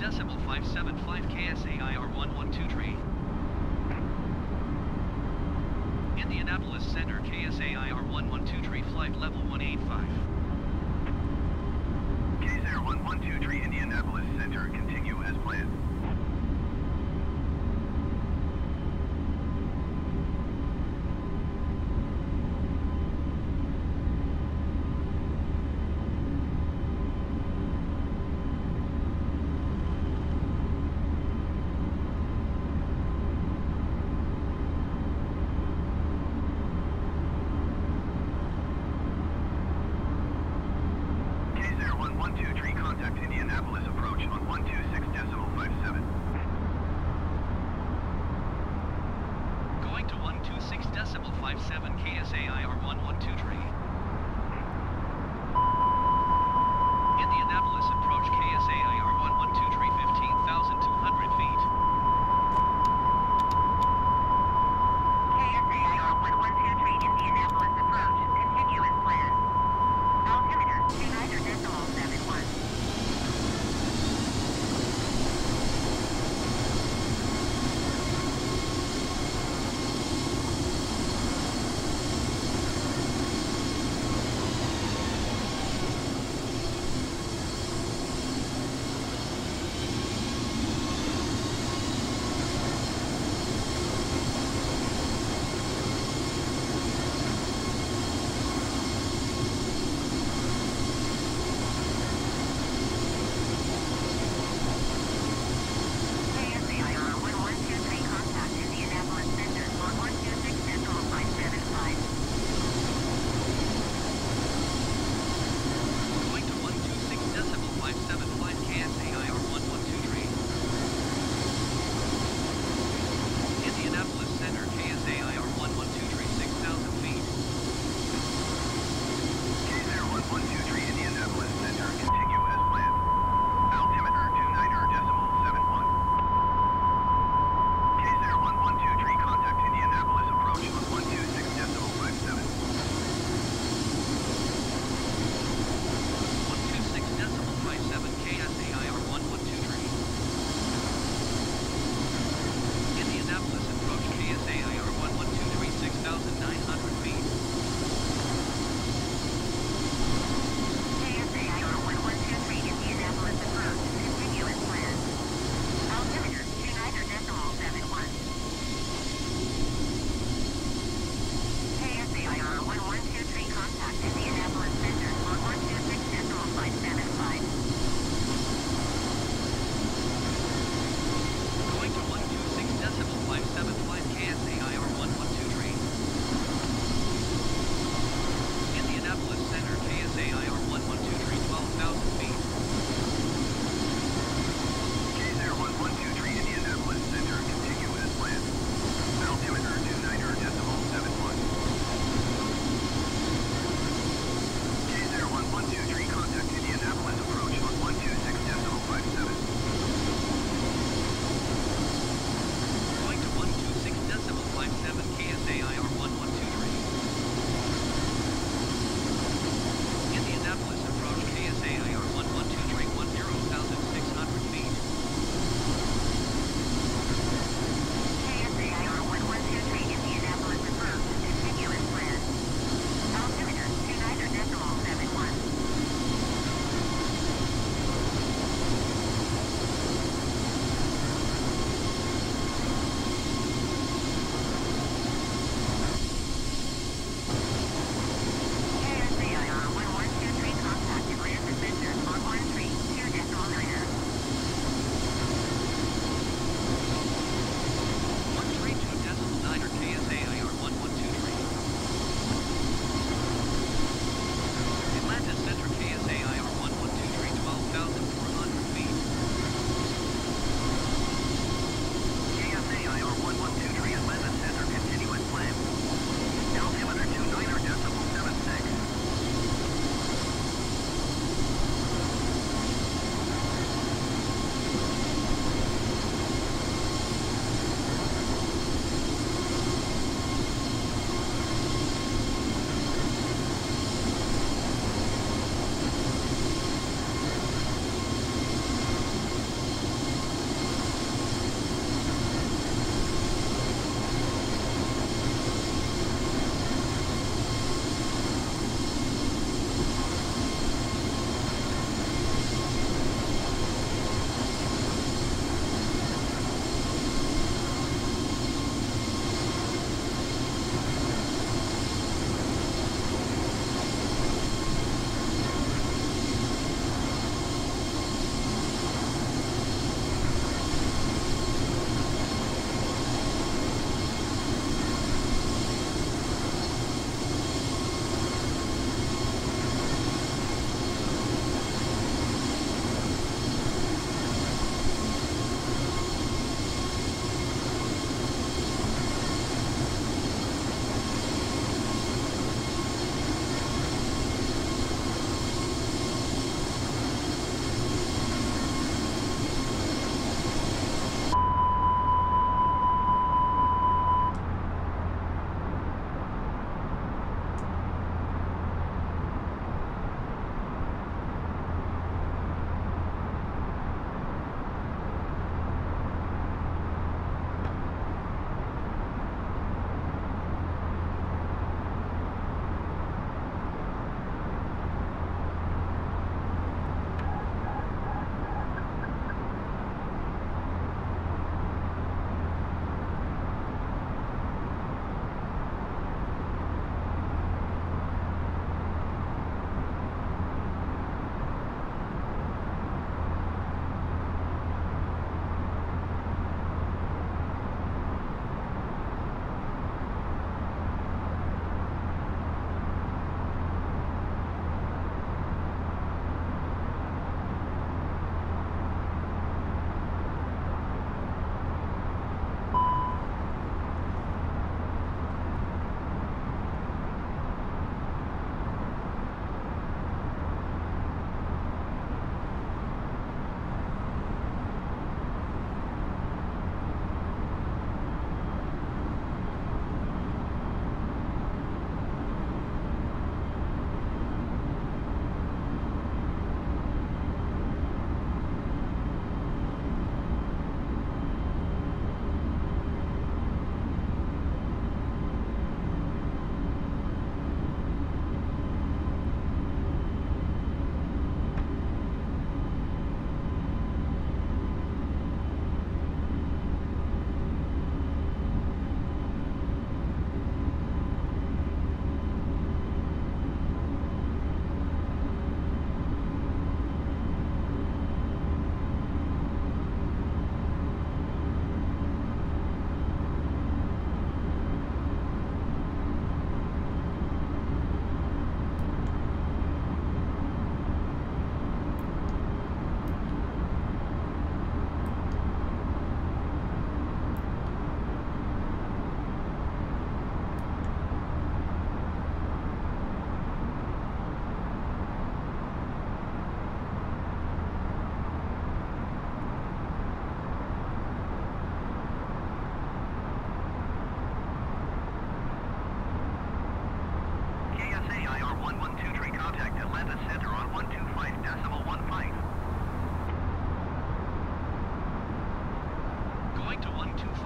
decimal five seven five K S A I R one one two three. Indianapolis Center K S A I R one one two three. flight level 185. KSAIR 112 tree Indianapolis Center continue as planned.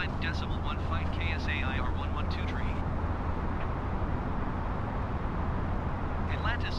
Airline Decimal five KSAIR 112 tree. Atlantis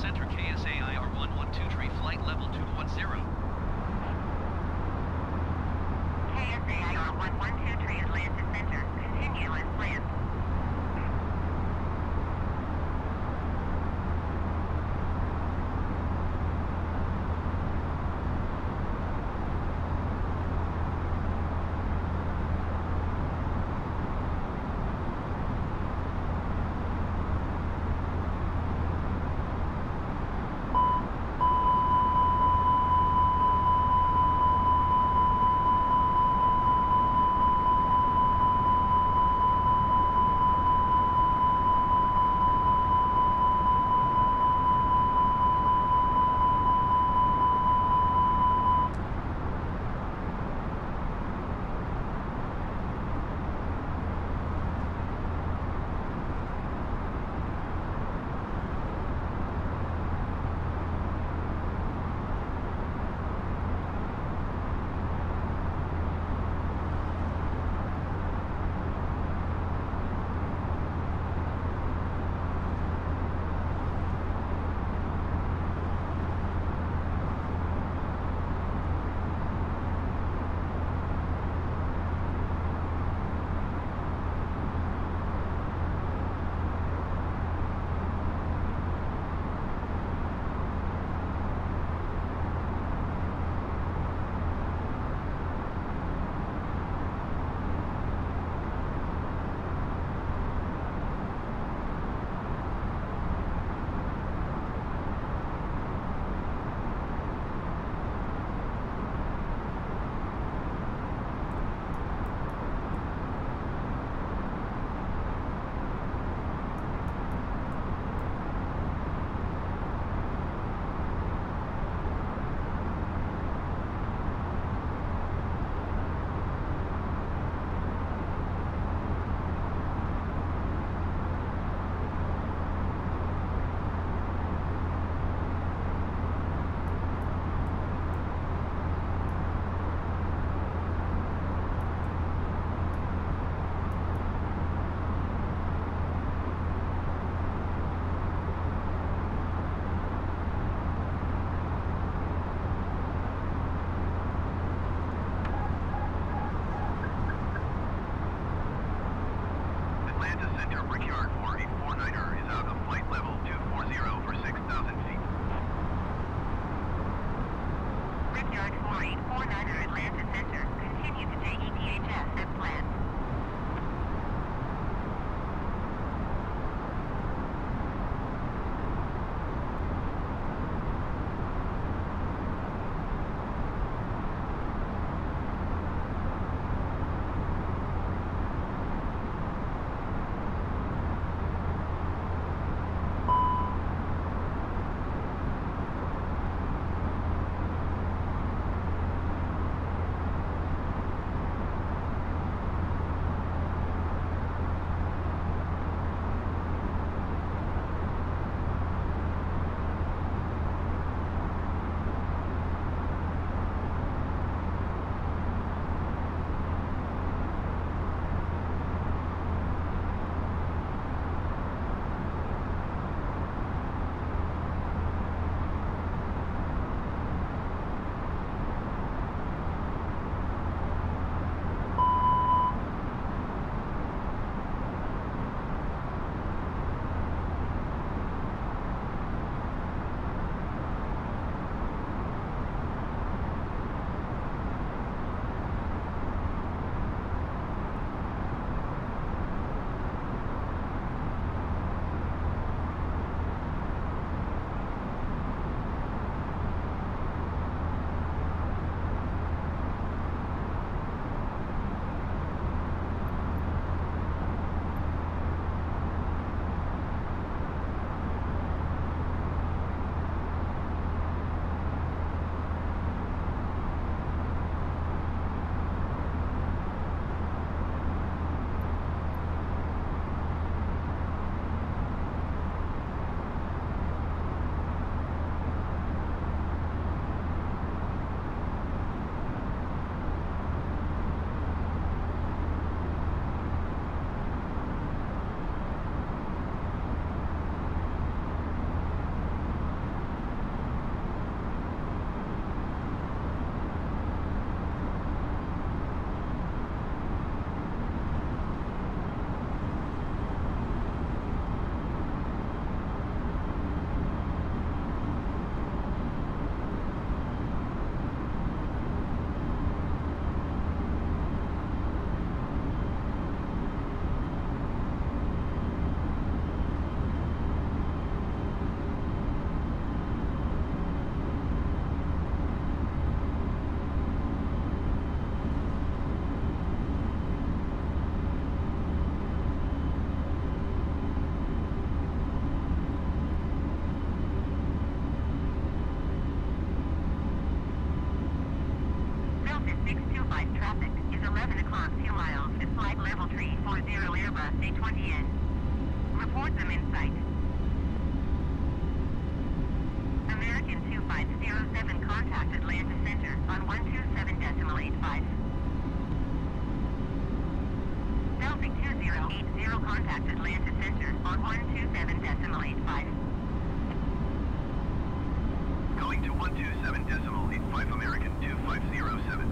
To 127 decimal 85 American 2507.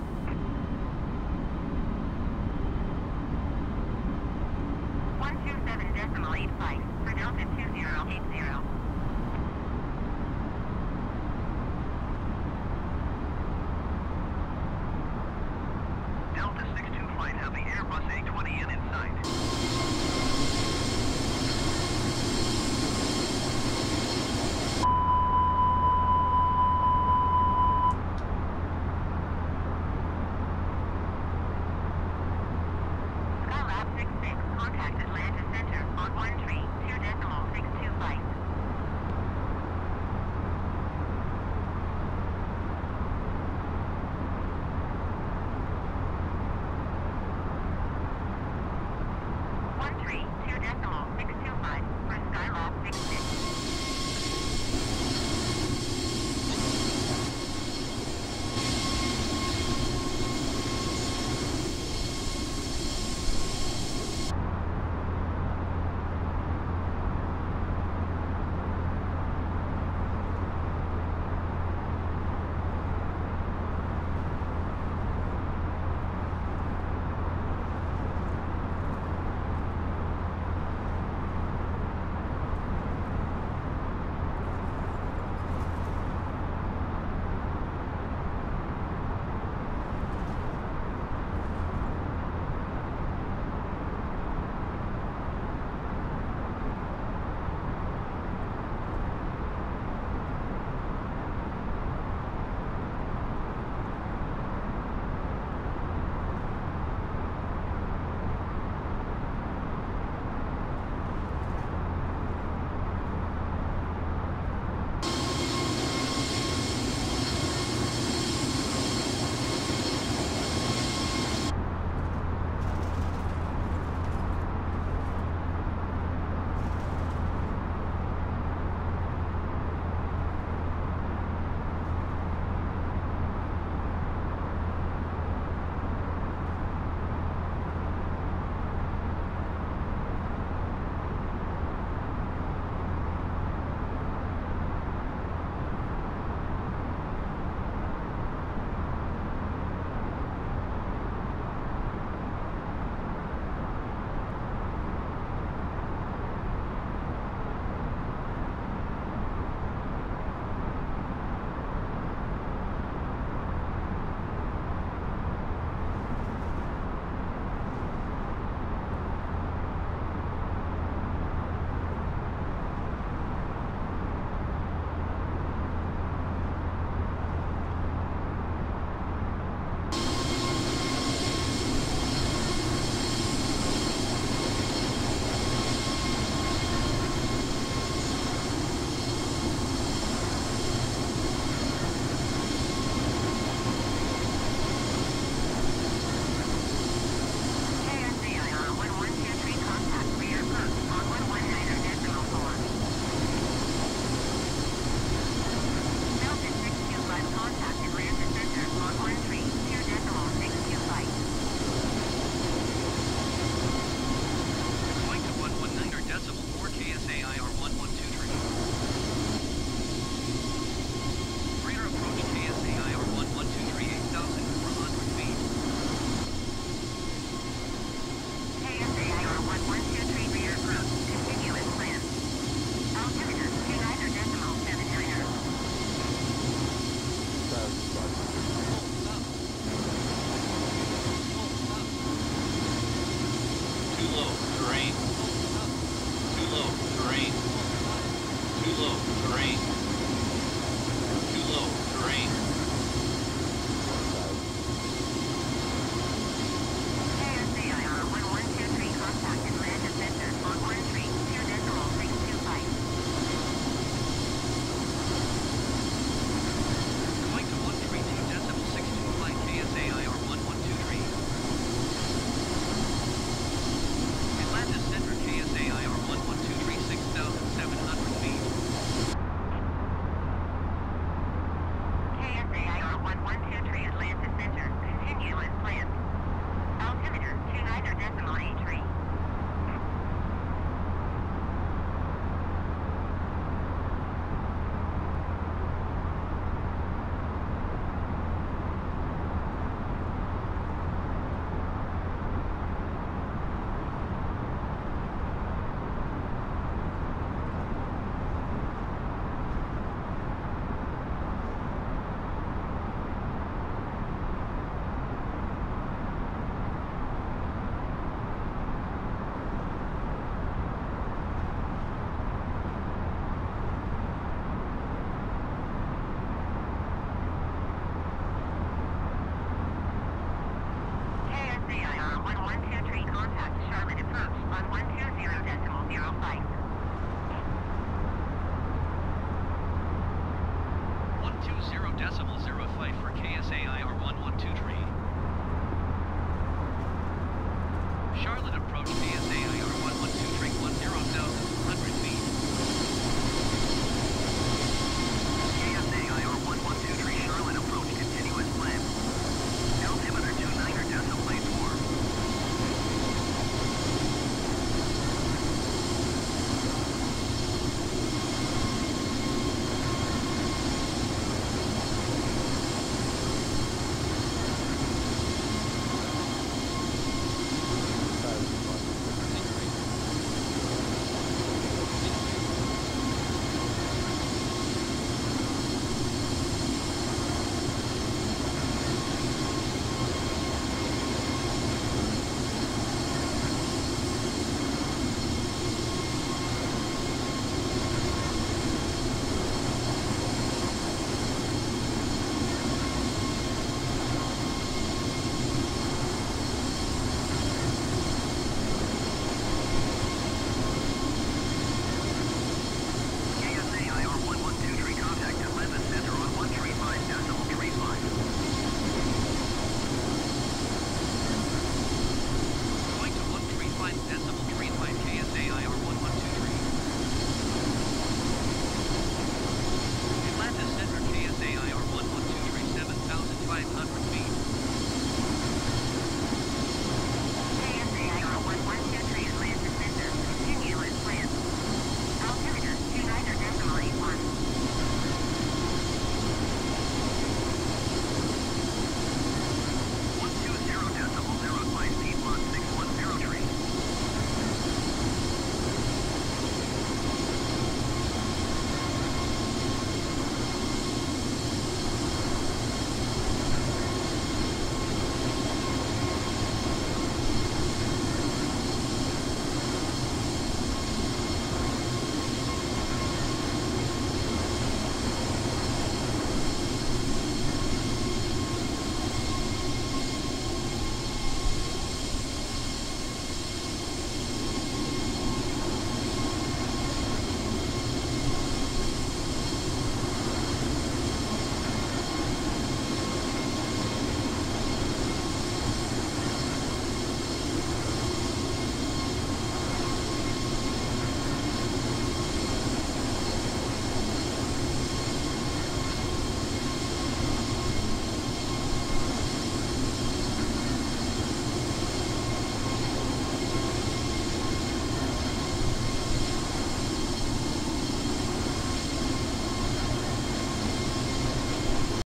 One two seven decimal eight five for Delta two zero eight.